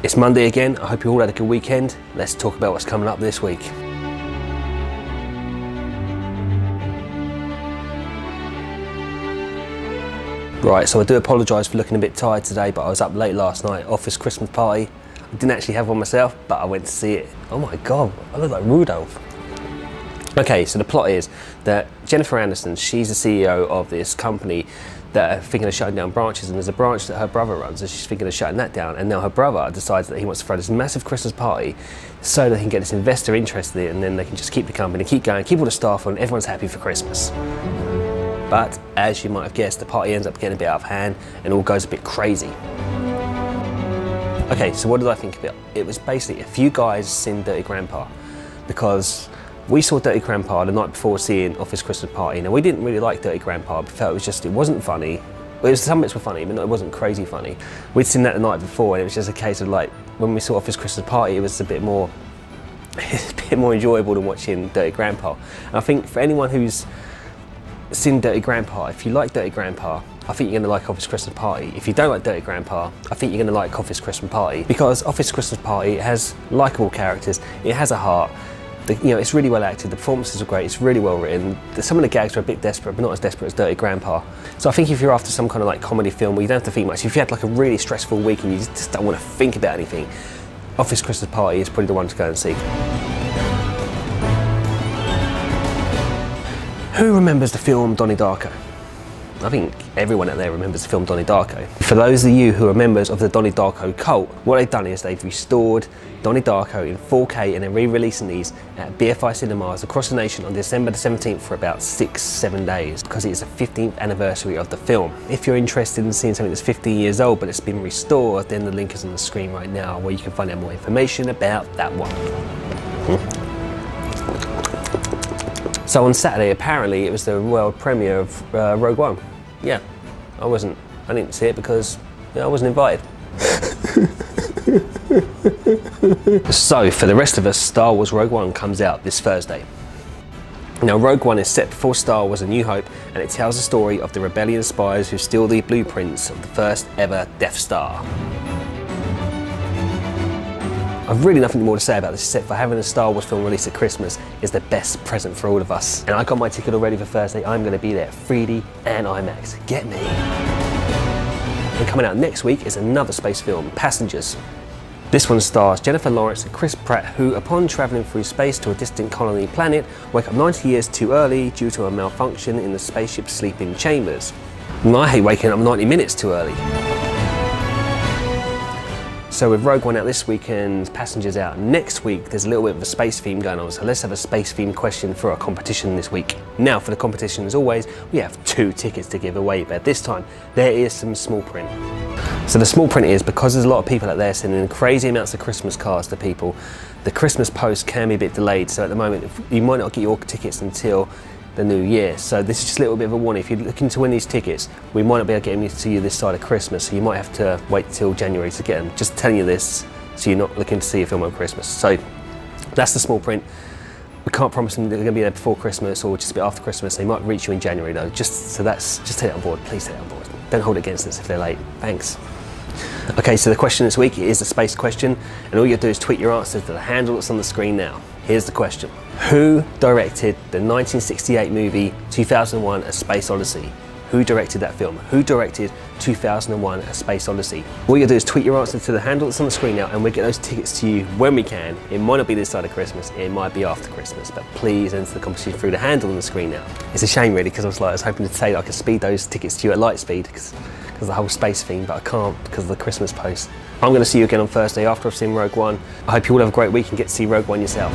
It's Monday again. I hope you all had a good weekend. Let's talk about what's coming up this week. Right, so I do apologise for looking a bit tired today, but I was up late last night, office Christmas party. I didn't actually have one myself, but I went to see it. Oh my god, I look like Rudolph. Okay, so the plot is that Jennifer Aniston, she's the CEO of this company that are thinking of shutting down branches, and there's a branch that her brother runs, and she's thinking of shutting that down. And now her brother decides that he wants to throw this massive Christmas party so that he can get this investor interested in it, and then they can just keep the company, keep going, keep all the staff on, everyone's happy for Christmas. But as you might have guessed, the party ends up getting a bit out of hand and all goes a bit crazy. Okay, so what did I think of it? It was basically a few guys seen Dirty Grandpa because we saw Dirty Grandpa the night before seeing Office Christmas Party. Now we didn't really like Dirty Grandpa, but felt it was just, it wasn't funny. It was, some bits were funny, but it wasn't crazy funny. We'd seen that the night before and it was just a case of like, when we saw Office Christmas Party, it was a bit more, a bit more enjoyable than watching Dirty Grandpa. And I think for anyone who's seen Dirty Grandpa. If you like Dirty Grandpa, I think you're going to like Office Christmas Party. If you don't like Dirty Grandpa, I think you're going to like Office Christmas Party because Office Christmas Party has likable characters, it has a heart. The, you know, it's really well acted. The performances are great. It's really well written. Some of the gags are a bit desperate, but not as desperate as Dirty Grandpa. So I think if you're after some kind of like comedy film where you don't have to think much, if you had like a really stressful week and you just don't want to think about anything, Office Christmas Party is probably the one to go and see. Who remembers the film Donnie Darko? I think everyone out there remembers the film Donnie Darko. For those of you who are members of the Donnie Darko cult, what they've done is they've restored Donnie Darko in 4K and they're re-releasing these at BFI cinemas across the nation on December the 17th for about six, seven days because it's the 15th anniversary of the film. If you're interested in seeing something that's 15 years old but it's been restored, then the link is on the screen right now where you can find out more information about that one. So on Saturday, apparently, it was the world premiere of uh, Rogue One. Yeah, I wasn't, I didn't see it because I wasn't invited. so, for the rest of us, Star Wars Rogue One comes out this Thursday. Now, Rogue One is set before Star Wars A New Hope, and it tells the story of the rebellion spies who steal the blueprints of the first ever Death Star. I've really nothing more to say about this except for having a Star Wars film released at Christmas is the best present for all of us. And I got my ticket already for Thursday. I'm going to be there 3D and IMAX. Get me. And coming out next week is another space film, Passengers. This one stars Jennifer Lawrence and Chris Pratt, who, upon travelling through space to a distant colony planet, wake up 90 years too early due to a malfunction in the spaceship's sleeping chambers. And I hate waking up 90 minutes too early. So with Rogue One out this weekend, Passengers out next week, there's a little bit of a space theme going on, so let's have a space theme question for our competition this week. Now for the competition, as always, we have two tickets to give away, but this time there is some small print. So the small print is, because there's a lot of people out there sending crazy amounts of Christmas cards to people, the Christmas post can be a bit delayed, so at the moment you might not get your tickets until the new year. So this is just a little bit of a warning. If you're looking to win these tickets, we might not be able to get them to you this side of Christmas, so you might have to wait till January to get them. Just telling you this, so you're not looking to see a film on Christmas. So that's the small print. We can't promise them they're going to be there before Christmas or just a bit after Christmas. They might reach you in January though. Just so that's just take it on board. Please take it on board. Don't hold it against us if they're late. Thanks. Okay, so the question this week is a space question, and all you have to do is tweet your answer to the handle that's on the screen now. Here's the question. Who directed the 1968 movie 2001 A Space Odyssey? Who directed that film? Who directed 2001 A Space Odyssey? All you do is tweet your answer to the handle that's on the screen now and we'll get those tickets to you when we can. It might not be this side of Christmas, it might be after Christmas, but please enter the competition through the handle on the screen now. It's a shame really because I was like, I was hoping to say I could speed those tickets to you at light speed because of the whole space theme, but I can't because of the Christmas post. I'm going to see you again on Thursday after I've seen Rogue One. I hope you all have a great week and get to see Rogue One yourself.